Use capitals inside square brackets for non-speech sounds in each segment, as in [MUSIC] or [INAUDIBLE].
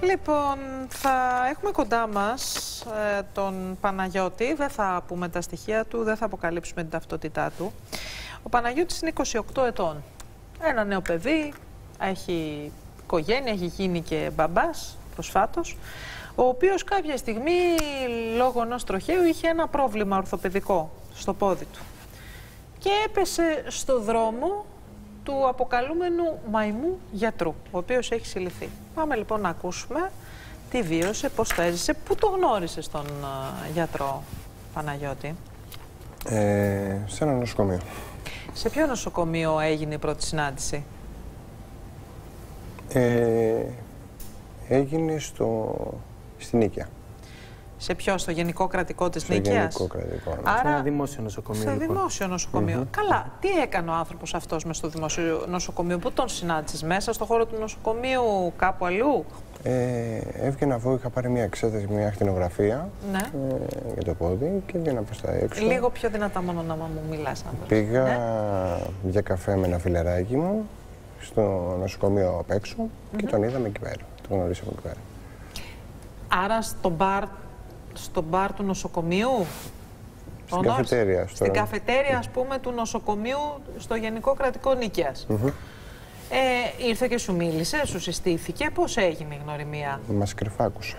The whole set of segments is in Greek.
Λοιπόν, θα έχουμε κοντά μας ε, τον Παναγιώτη. Δεν θα πούμε τα στοιχεία του, δεν θα αποκαλύψουμε την ταυτότητά του. Ο Παναγιώτης είναι 28 ετών. Ένα νέο παιδί, έχει οικογένεια, έχει γίνει και μπαμπάς προσφάτως, ο οποίος κάποια στιγμή, λόγω ενός τροχαίου, είχε ένα πρόβλημα ορθοπαιδικό στο πόδι του. Και έπεσε στο δρόμο του αποκαλούμενου μαϊμού γιατρού, ο οποίος έχει συλληφθεί. Πάμε λοιπόν να ακούσουμε τι βίωσε, πώς το έζησε, πού το γνώρισε τον γιατρό Παναγιώτη. Ε, σε ένα νοσοκομείο. Σε ποιο νοσοκομείο έγινε η πρώτη συνάντηση; Ε, έγινε στο, στην Νίκαια. Σε ποιο, στο Γενικό Κρατικό της Νίκαιας; Στο Γενικό Κρατικό. Ναι. Άρα, Σε ένα δημόσιο νοσοκομείο. στο λοιπόν. δημόσιο νοσοκομείο. Καλά, τι έκανε ο άνθρωπος αυτός μες στο δημόσιο νοσοκομείο, πού τον συνάντησες, μέσα στο χώρο του νοσοκομείου, κάπου αλλού; Ε, έβγαινα εγώ, είχα πάρει μια εξέταση, μια ακτινογραφία Ναι. ε, για το πόδι και έβγαινα προς τα έξω. Λίγο πιο δυνατά μόνο να μου μιλάς. Πήγα Ναι. για καφέ με ένα φιλεράκι μου στο νοσοκομείο απ' έξω και τον είδαμε εκεί πέρα. Τον γνωρίσαμε εκεί πέρα. Άρα στο μπαρ, στο μπαρ του νοσοκομείου; Στην τον όρισε. καφετέρια, στο- Στην καφετέρια, ας πούμε, του νοσοκομείου στο Γενικό Κρατικό Νίκαιας. Ε, ήρθε και σου μίλησε, σου συστήθηκε. Πώς έγινε η γνωριμία; Μας κρυφάκουσε.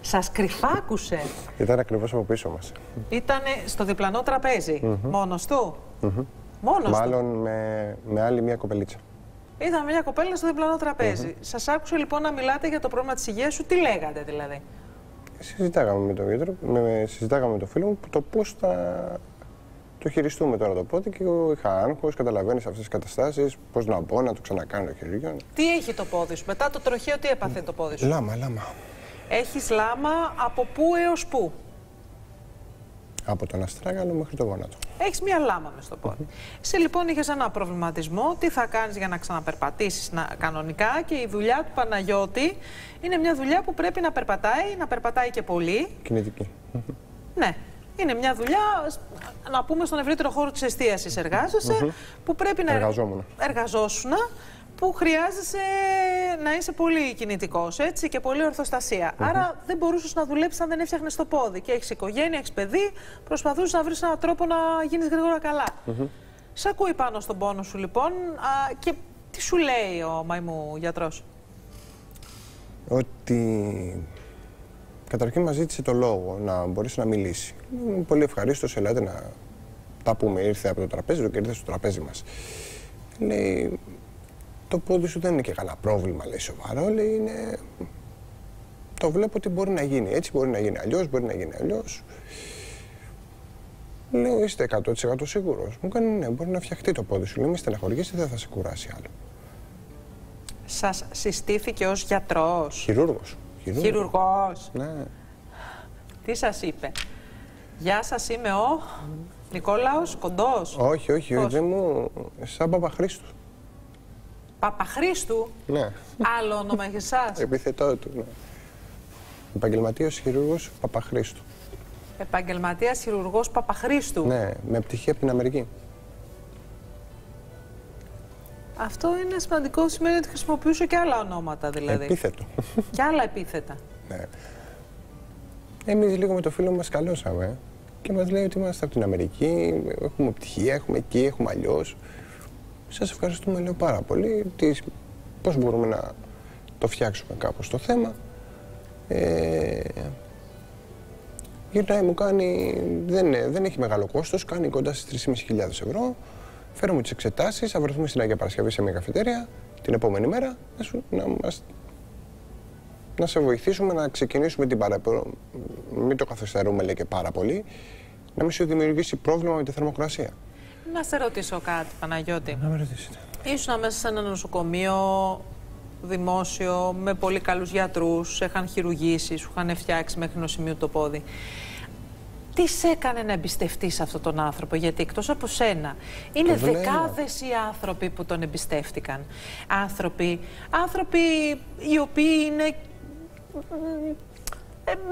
Σας κρυφάκουσε; Ήταν ακριβώς από πίσω μας. Ήτανε στο διπλανό τραπέζι. Μόνος του; Μόνος του; Μάλλον με, με άλλη μια κοπελίτσα. Ήταν μια κοπέλα στο διπλανό τραπέζι. Σας άκουσε λοιπόν να μιλάτε για το πρόβλημα της υγείας σου. Τι λέγατε δηλαδή; Συζητάγαμε με τον γιατρό, με, συζητάγαμε με τον φίλο μου το πώς θα το χειριστούμε τώρα το πόδι και εγώ είχα άγχος, καταλαβαίνεις αυτές τις καταστάσεις, πώς να μπω, να το ξανακάνω το χειρουργείο. Τι έχει το πόδι σου; Μετά το τροχαίο τι έπαθε το πόδι σου; Λάμα, λάμα. Έχεις λάμα από πού έως πού; Από τον αστράγαλο μέχρι το γόνατο. Έχεις μία λάμα μες στο πόδι. Εσύ λοιπόν είχες ένα προβληματισμό. Τι θα κάνεις για να ξαναπερπατήσεις κανονικά και η δουλειά του Παναγιώτη είναι μια δουλειά που πρέπει να περπατάει, να περπατάει και πολύ. Κινητική. Ναι. Είναι μια δουλειά, να πούμε, στον ευρύτερο χώρο της εστίασης εργάζεσαι, που πρέπει να. Εργαζόμουν. Εργαζόσουν, που χρειάζεσαι να είσαι πολύ κινητικός έτσι και πολύ ορθοστασία. Άρα δεν μπορούσες να δουλέψεις αν δεν έφτιαχνες το πόδι. Και έχεις οικογένεια, έχεις παιδί, προσπαθούσες να βρεις έναν τρόπο να γίνεις γρήγορα καλά. Σ' ακούει πάνω στον πόνο σου λοιπόν α, και τι σου λέει ο μαϊμού γιατρός; Ότι καταρχήν μας ζήτησε το λόγο να μπορέσει να μιλήσει. Ήμουν πολύ ευχαρίστως, ελάτε να τα πούμε. Ήρθε από το τραπέζι του και ήρθε στο τραπέζι μας. Λέει, το πόδι σου δεν είναι και καλά πρόβλημα, λέει σοβαρό. Λέει, είναι... Το βλέπω ότι μπορεί να γίνει έτσι, μπορεί να γίνει αλλιώς, μπορεί να γίνει αλλιώς. Λέω, είστε 100% σίγουρος. Μου κάνει, ναι, μπορεί να φτιαχτεί το πόδι σου. Λέω, μη στεναχωριέσαι, δεν θα σε κουράσει άλλο. Σας συστήθηκε ως γιατρός, Χειρούργος. χειρουργός. Ναι. Τι σας είπε; Γεια σας, είμαι ο Νικόλαος Κοντός. Όχι, όχι, Πώς; δεν μου. Σαν Παπαχρήστου. Παπαχρήστου. Ναι. Άλλο όνομα έχει εσάς; Επιθετό του. Ναι. Επαγγελματίο χειρούργο Παπαχρήστου. Επαγγελματίας χειρουργός Παπαχρήστου; Ναι, με πτυχία από την Αμερική. Αυτό είναι σημαντικό, σημαίνει ότι χρησιμοποιούσε και άλλα ονόματα δηλαδή. Επίθετο. Και άλλα επίθετα. ναι. Εμείς λίγο με το φίλο μας καλώσαμε και μας λέει ότι είμαστε από την Αμερική, έχουμε πτυχία, έχουμε εκεί, έχουμε αλλιώς. Σας ευχαριστούμε, λέω πάρα πολύ. Πώς μπορούμε να το φτιάξουμε κάπως το θέμα. Ε, γυρνάει, μου κάνει, δεν, είναι- δεν έχει μεγάλο κόστος, κάνει κοντά στις 3.500 ευρώ. Φέρω μου τις εξετάσεις, θα βρεθούμε στην Αγία Παρασκευή σε μια καφετέρια την επόμενη μέρα να, σου, να, μας, να σε βοηθήσουμε να ξεκινήσουμε την παραπέρα. Μην το καθυστερούμε λέει και πάρα πολύ. Να μην σου δημιουργήσει πρόβλημα με τη θερμοκρασία. Να σε ρωτήσω κάτι, Παναγιώτη. Να με ρωτήσετε. Ήσουν μέσα σε ένα νοσοκομείο δημόσιο με πολύ καλούς γιατρούς, σε είχαν χειρουργήσεις, σου είχαν φτιάξει μέχρι νοσημείου το πόδι. Τι σε έκανε να εμπιστευτείς αυτόν τον άνθρωπο, γιατί εκτός από σένα είναι Το βλέμμα. δεκάδες οι άνθρωποι που τον εμπιστεύτηκαν. Άνθρωποι, άνθρωποι οι οποίοι είναι ε,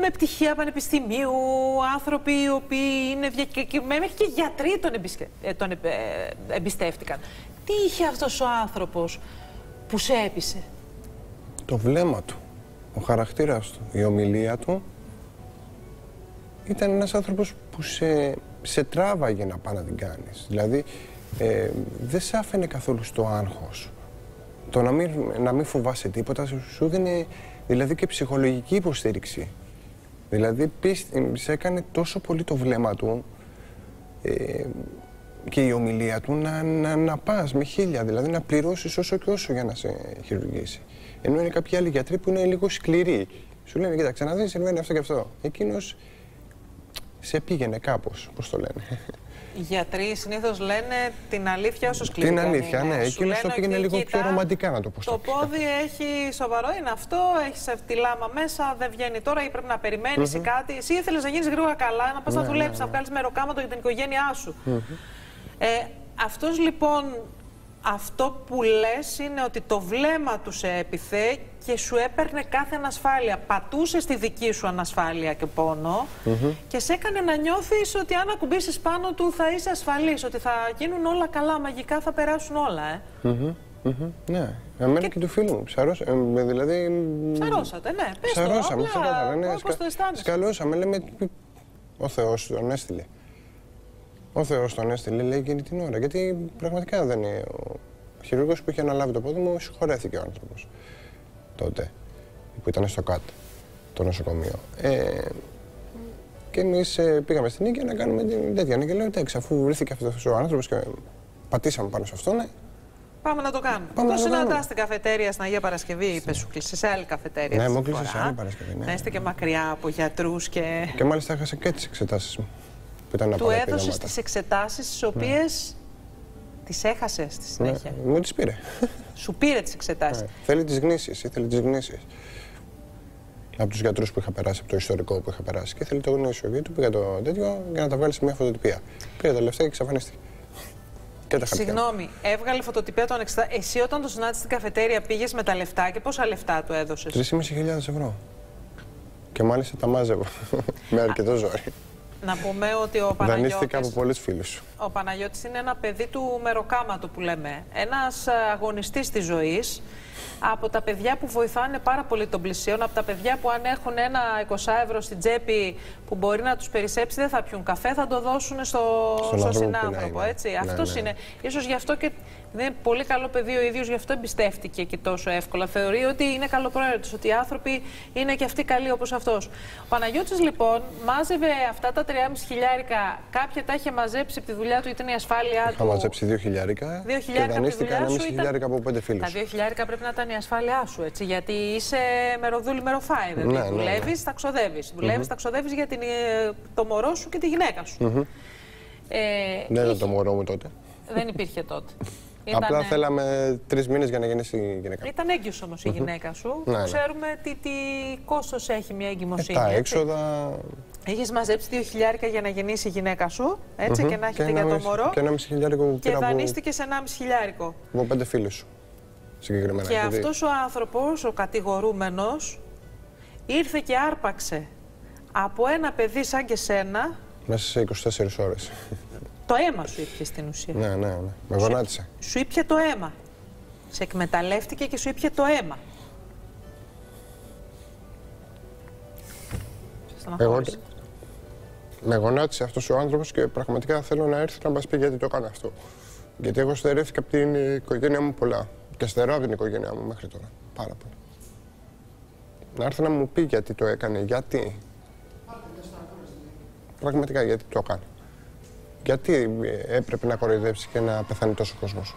με πτυχία πανεπιστημίου, άνθρωποι οι οποίοι είναι διακεκριμένοι, μέχρι και γιατροί τον, εμπισκε- ε, τον επ- ε, εμπιστεύτηκαν. Τι είχε αυτός ο άνθρωπος που σε έπεισε; το βλέμμα του, ο χαρακτήρας του, η ομιλία του ήταν ένας άνθρωπος που σε, σε τράβαγε να πάει να την κάνεις. Δηλαδή ε, δεν σε άφηνε καθόλου στο άγχος. Το να μην, να μην φοβάσαι τίποτα σου δίνει δηλαδή και ψυχολογική υποστήριξη. Δηλαδή σε έκανε τόσο πολύ το βλέμμα του ε, και η ομιλία του να, να, να πας με χίλια, δηλαδή να πληρώσεις όσο και όσο για να σε χειρουργήσει. Ενώ είναι κάποιοι άλλοι γιατροί που είναι λίγο σκληροί. Σου λένε, κοίταξε να δεις, συμβαίνει αυτό και αυτό. Εκείνος σε πήγαινε κάπως, πώς το λένε. Οι γιατροί συνήθως λένε την αλήθεια όσο σκληρή. Την αλήθεια, ναι. Εκείνος το πήγαινε λίγο πιο ρομαντικά να το πω. Το πόδι έχει σοβαρό, είναι αυτό, έχεις τη λάμα μέσα, δεν βγαίνει τώρα ή πρέπει να περιμένεις mm -hmm. κάτι. Εσύ ήθελες να γίνεις γρήγορα καλά, να πας ναι, να δουλέψεις, ναι, ναι. να βγάλεις μεροκάματο για την οικογένειά σου. Mm -hmm. ε, αυτός λοιπόν αυτό που λες είναι ότι το βλέμμα τους σε επιθέ και σου έπαιρνε κάθε ανασφάλεια. Πατούσε στη δική σου ανασφάλεια και πόνο και σε έκανε να νιώθεις ότι αν ακουμπήσεις πάνω του θα είσαι ασφαλής, ότι θα γίνουν όλα καλά, μαγικά θα περάσουν όλα, ε. Ναι, εμένα και... και του φίλου μου. Ψαρώσα, ε, δηλαδή... Ψαρώσατε, ναι. Πες Ψαρώσαμε, το, απλά, ναι, Πώς το αισθάνεσαι. Σκαλώσαμε, λέμε, ο Θεός τον έστειλε. Ο Θεός τον έστειλε, λέει εκείνη την ώρα. Γιατί πραγματικά δεν είναι. Ο χειρουργός που είχε αναλάβει το πόδι μου, συγχωρέθηκε ο άνθρωπος τότε, που ήταν στο ΚΑΤ, το νοσοκομείο. Ε, και εμείς ε, πήγαμε στην Νίκη να κάνουμε την τέτοια. Και λέω: Εντάξει, αφού βρέθηκε αυτός ο άνθρωπος και πατήσαμε πάνω σε αυτόν, ναι, Πάμε να το κάνουμε. Πάμε το συναντά στην καφετέρια στην Αγία Παρασκευή, είπες σου κλείσει σε άλλη καφετέρια. Ναι, μου κλείσει σε άλλη Παρασκευή. Ναι. Να είστε και μακριά από γιατρούς και. Και μάλιστα έχασε και τις εξετάσεις μου ήταν Του έδωσες τις εξετάσεις τις οποίες ναι. τις έχασες στη συνέχεια. Ναι, μου τις πήρε. Σου πήρε τις εξετάσεις. Ναι. Θέλει τις γνήσεις, ήθελε τις γνήσεις. Από τους γιατρούς που είχα περάσει, από το ιστορικό που είχα περάσει. Και θέλει το γνήσιο. Γιατί του πήγα το τέτοιο για να τα βγάλεις σε μια φωτοτυπία. Πήρε τα λεφτά και εξαφανίστηκε. Και τα Συγγνώμη, έβγαλε φωτοτυπία τον εξετάσεων. Εσύ όταν το συνάντησες στην καφετέρια πήγες με τα λεφτά και πόσα λεφτά του έδωσες; 3.500 ευρώ. Και μάλιστα τα μάζευα. με αρκετό ζόρι. Να πούμε ότι ο Παναγιώτης... Δανείστηκα από πολλές φίλους. Ο Παναγιώτης είναι ένα παιδί του μεροκάματο που λέμε. Ένας αγωνιστής της ζωής. Από τα παιδιά που βοηθάνε πάρα πολύ τον πλησίον, από τα παιδιά που αν έχουν ένα 20 ευρώ στην τσέπη που μπορεί να τους περισσέψει, δεν θα πιούν καφέ, θα το δώσουν στο, στο συνάνθρωπο. Έτσι. Ναι, Αυτός ναι. είναι. Ίσως γι' αυτό και είναι πολύ καλό παιδί ο ίδιος, γι' αυτό εμπιστεύτηκε και τόσο εύκολα. Θεωρεί ότι είναι καλοπροαίρετο, ότι οι άνθρωποι είναι και αυτοί καλοί όπως αυτός. Ο Παναγιώτης λοιπόν μάζευε αυτά τα 3,5 χιλιάρικα. Κάποια τα είχε μαζέψει από τη δουλειά του, ήταν η ασφάλειά του. Είχα μαζέψει 2 χιλιάρικα. 2 χιλιάρικα και δανείστηκα 1,5 χιλιάρικα από 5 φίλους. Τα 2 χιλιάρικα πρέπει να ήταν η ασφάλειά σου, έτσι. Γιατί είσαι μεροδούλη, μεροφάι. Δηλαδή ναι, ναι, δουλεύεις, ναι. τα ξοδεύει. Δουλεύεις, τα ξοδεύεις για την, ε, το μωρό σου και τη γυναίκα σου. Mm -hmm. ε, δεν ήταν το μωρό μου τότε. Δεν υπήρχε τότε. Απλά θέλαμε τρεις μήνες για να γεννήσει η γυναίκα. Ήταν έγκυος όμως η γυναίκα σου. Ναι, ναι. Ξέρουμε τι, τι κόστος έχει μια εγκυμοσύνη. Ε, τα έξοδα. Έχεις μαζέψει δύο χιλιάρικα για να γεννήσει η γυναίκα σου έτσι, και να έχετε για το μωρό. Και ένα μισή χιλιάρικο που πήρα. Και δανείστηκες σε ένα μισή χιλιάρικο. Από πέντε φίλους σου. Συγκεκριμένα. Και αυτός ο άνθρωπος, ο κατηγορούμενος, ήρθε και άρπαξε από ένα παιδί σαν και σένα. Μέσα σε 24 ώρες. Το αίμα σου ήπια στην ουσία. Ναι, ναι, ναι. Με γονάτισε. Σου ήπια το αίμα. Σε εκμεταλλεύτηκε και σου ήπια το αίμα. Εγώ με γονάτισε αυτός ο άνθρωπος και πραγματικά θέλω να έρθει να μας πει γιατί το έκανε αυτό. Γιατί εγώ στερήθηκα από την οικογένειά μου πολλά. Και στερώ από την οικογένειά μου μέχρι τώρα. Πάρα πολύ. Να έρθει να μου πει γιατί το έκανε, γιατί. Πραγματικά γιατί το έκανε. Γιατί έπρεπε να κοροϊδέψει και να πεθάνει τόσο κόσμος;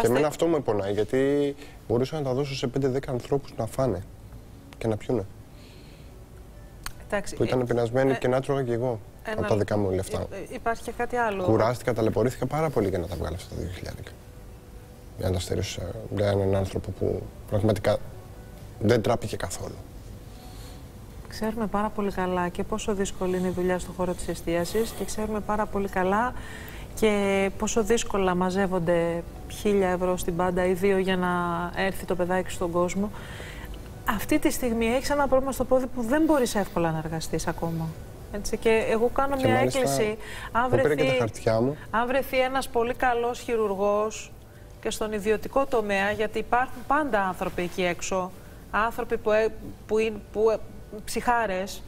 Και εμένα αυτό με πονάει, γιατί μπορούσα να τα δώσω σε 5-10 ανθρώπους να φάνε και να πιούνε. Εντάξει, που ήταν ε, πεινασμένοι ε, και να τρώγα και εγώ ένα, από τα δικά μου λεφτά. Ε, υπάρχει και κάτι άλλο. Κουράστηκα, ταλαιπωρήθηκα πάρα πολύ για να τα βγάλω αυτά τα 2.000. Για να τα στερήσω για έναν άνθρωπο που πραγματικά δεν τράπηκε καθόλου. Ξέρουμε πάρα πολύ καλά και πόσο δύσκολη είναι η δουλειά στον χώρο της εστίασης και ξέρουμε πάρα πολύ καλά και πόσο δύσκολα μαζεύονται χίλια ευρώ στην πάντα ή δύο για να έρθει το παιδάκι στον κόσμο. Αυτή τη στιγμή έχεις ένα πρόβλημα στο πόδι που δεν μπορείς εύκολα να εργαστείς ακόμα. Έτσι, και εγώ κάνω Και μια μάλιστα, έκκληση. Αν μου πήρε και βρεθεί, τα χαρτιά μου. αν βρεθεί ένας πολύ καλός χειρουργός και στον ιδιωτικό τομέα, γιατί υπάρχουν πάντα άνθρωποι εκεί έξω, άνθρωποι που, ε- που, είναι, που ε, ψυχάρες,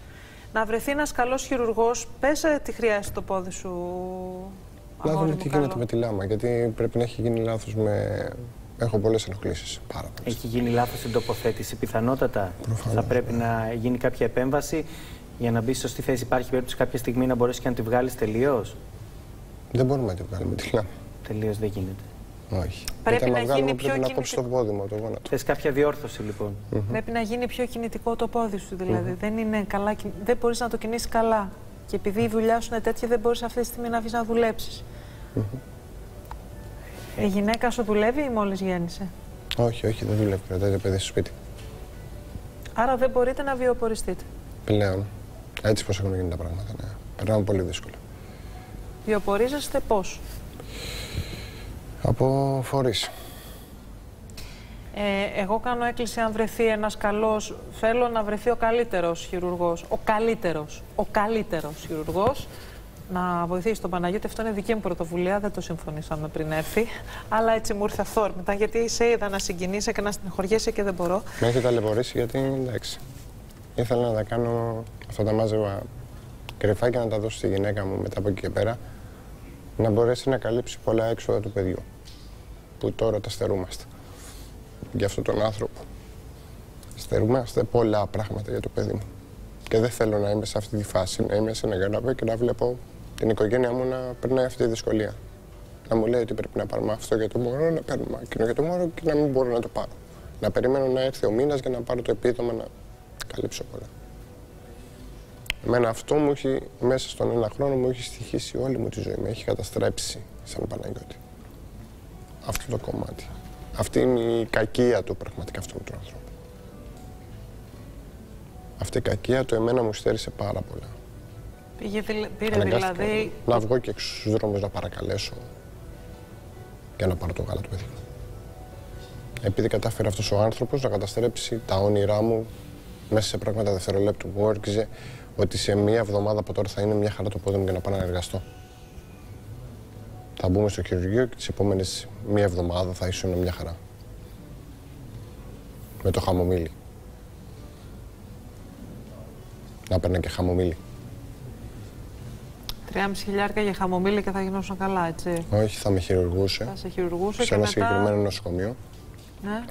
να βρεθεί ένας καλός χειρουργός, πες ε, τι χρειάζεται το πόδι σου, Να αγόρι δούμε μου τι καλό. γίνεται με τη λάμα. Γιατί πρέπει να έχει γίνει λάθος με. Έχω πολλές ενοχλήσεις. Πάρα πολλές. Έχει γίνει λάθος στην τοποθέτηση. Πιθανότατα θα πρέπει να γίνει κάποια επέμβαση για να μπει στη σωστή θέση. Υπάρχει περίπτωση κάποια στιγμή να μπορέσεις και να τη βγάλεις τελείως; Δεν μπορούμε να τη βγάλουμε τη λάμα. Τελείως δεν γίνεται. Όχι. Πρέπει Γιατί να βγάλουμε, γίνει πρέπει πιο να κόψει το πόδι μου, το γόνατο. Θες κάποια διόρθωση λοιπόν; Πρέπει να γίνει πιο κινητικό το πόδι σου, δηλαδή. Δεν, είναι καλά, κιν- δεν μπορείς να το κινήσεις καλά. Και επειδή η δουλειά σου είναι τέτοια, δεν μπορείς αυτή τη στιγμή να αφήσεις να δουλέψεις. Η γυναίκα σου δουλεύει ή μόλις γέννησε; Όχι, όχι, δεν δουλεύει. Κρατάει το παιδί στο σπίτι. Άρα δεν μπορείτε να βιοποριστείτε. Πλέον. Έτσι πώ έχουν γίνει τα πράγματα. Ναι. Περνάμε πολύ δύσκολα. Βιοπορίζεστε πώς; Από φορείς. Ε, εγώ κάνω έκκληση αν βρεθεί ένας καλός, θέλω να βρεθεί ο καλύτερος χειρουργός, ο καλύτερος, ο καλύτερος χειρουργός, να βοηθήσει τον Παναγιώτη. Αυτό είναι δική μου πρωτοβουλία, δεν το συμφωνήσαμε πριν έρθει, αλλά έτσι μου ήρθε αυθόρμητα, γιατί σε είδα να συγκινείσαι και να στεναχωριέσαι και δεν μπορώ. Με έχει ταλαιπωρήσει γιατί εντάξει. Ήθελα να τα κάνω αυτά τα μάζευα κρυφά και να τα δώσω στη γυναίκα μου μετά από εκεί και πέρα να μπορέσει να καλύψει πολλά έξοδα του παιδιού που τώρα τα στερούμαστε για αυτόν τον άνθρωπο. Στερούμαστε πολλά πράγματα για το παιδί μου. Και δεν θέλω να είμαι σε αυτή τη φάση, να είμαι σε ένα καναπέ και να βλέπω την οικογένειά μου να περνάει αυτή τη δυσκολία. Να μου λέει ότι πρέπει να πάρουμε αυτό για το μωρό, να παίρνουμε εκείνο για το μωρό και να μην μπορώ να το πάρω. Να περιμένω να έρθει ο μήνας για να πάρω το επίδομα να καλύψω πολλά. Εμένα αυτό μου έχει, μέσα στον ένα χρόνο μου έχει στοιχήσει όλη μου τη ζωή. Με έχει καταστρέψει σαν Παναγιώτη. Αυτό το κομμάτι. Αυτή είναι η κακία του πραγματικά αυτού του άνθρωπου. Αυτή η κακία του εμένα μου στέρισε πάρα πολλά. Πήγε, δηλα- πήρε Αναγκάστηκα δηλαδή, να βγω και έξω στους δρόμους να παρακαλέσω για να πάρω το γάλα του παιδιού. Επειδή κατάφερε αυτός ο άνθρωπος να καταστρέψει τα όνειρά μου μέσα σε πράγματα δευτερολέπτου. Μου έρχιζε ότι σε μία εβδομάδα από τώρα θα είναι μια χαρά το πόδι μου για να πάω να εργαστώ. Θα μπούμε στο χειρουργείο και τις επόμενες μία εβδομάδα θα ήσουν μια χαρά. Με το χαμομήλι. Να παίρνω και χαμομήλι. 3,5 χιλιάρια για χαμομήλι και θα γινόσουν καλά, έτσι. Όχι, θα με χειρουργούσε. Θα σε χειρουργούσε σε και ένα μετά... συγκεκριμένο νοσοκομείο. Ναι.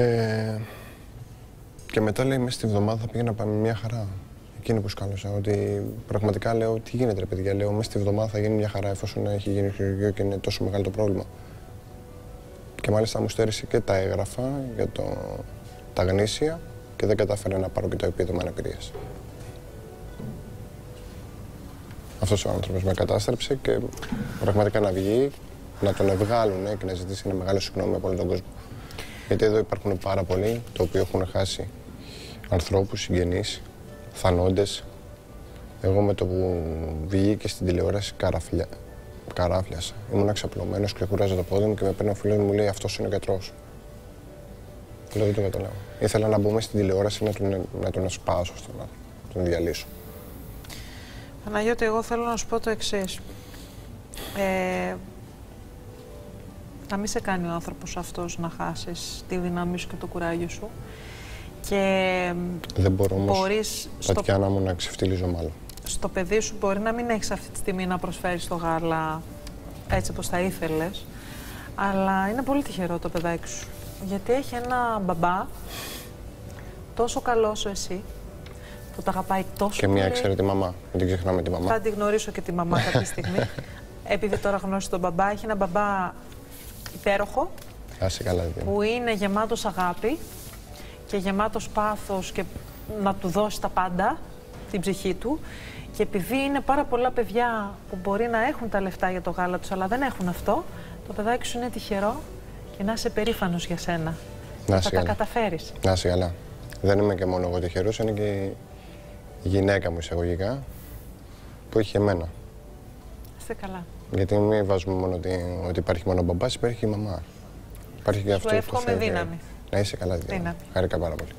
Ε, και μετά λέει μέσα στη βδομάδα θα πήγαινα να πάμε μια χαρά. Εκείνη που σκάλωσα. Ότι πραγματικά λέω τι γίνεται ρε παιδιά. Λέω μέσα στη βδομάδα θα γίνει μια χαρά εφόσον έχει γίνει χειρουργείο και είναι τόσο μεγάλο το πρόβλημα. Και μάλιστα μου στέρισε και τα έγγραφα για το, τα γνήσια και δεν κατάφερε να πάρω και το επίδομα αναπηρίας. Αυτός ο άνθρωπος με κατάστρεψε και πραγματικά να βγει, να τον βγάλουν και να ζητήσει ένα μεγάλο συγγνώμη από όλο τον κόσμο. Γιατί εδώ υπάρχουν πάρα πολλοί το οποίο έχουν χάσει ανθρώπους, συγγενείς, θανόντες. Εγώ με το που βγήκε στην τηλεόραση καραφλιά, καράφλιασα. Ήμουν ξαπλωμένος, ξεκουράζα το πόδι μου και με παίρνει ο φίλος μου μου λέει αυτός είναι ο γιατρός. Λέω δεν το καταλάβω. Ήθελα να μπούμε στην τηλεόραση να τον, να τον σπάσω, στο, να τον διαλύσω. Παναγιώτη, εγώ θέλω να σου πω το εξής. Ε, να μην σε κάνει ο άνθρωπος αυτός να χάσεις τη δύναμή σου και το κουράγιο σου. Και Δεν μπορώ όμως, μπορείς στο, Τατιάνα μου, να ξεφτυλίζω μάλλον. στο παιδί σου μπορεί να μην έχεις αυτή τη στιγμή να προσφέρεις το γάλα έτσι όπως θα ήθελες, αλλά είναι πολύ τυχερό το παιδάκι σου. Γιατί έχει ένα μπαμπά τόσο καλό όσο εσύ, που το αγαπάει τόσο Και μία πολύ. ξέρει τη μαμά. Μην την ξεχνάμε τη μαμά. Θα τη γνωρίσω και τη μαμά κάποια στιγμή. [LAUGHS] Επειδή τώρα γνώρισε τον μπαμπά, έχει ένα μπαμπά υπέροχο, Άσε καλά, δηλαδή. που είναι γεμάτος αγάπη και γεμάτος πάθος και να του δώσει τα πάντα, την ψυχή του. Και επειδή είναι πάρα πολλά παιδιά που μπορεί να έχουν τα λεφτά για το γάλα τους, αλλά δεν έχουν αυτό, το παιδάκι σου είναι τυχερό και να είσαι περήφανος για σένα. Να θα είσαι τα καλά. καταφέρεις. Να είσαι καλά. Δεν είμαι και μόνο εγώ τυχερός, είναι και η γυναίκα μου εισαγωγικά που έχει εμένα. Είστε καλά. Γιατί μην βάζουμε μόνο ότι, ότι υπάρχει μόνο ο μπαμπάς, υπάρχει και η μαμά. Υπάρχει και αυτό το εύχομαι Θεό. δύναμη. Να είσαι καλά, δηλαδή. Δύναμη. Χάρηκα πάρα πολύ.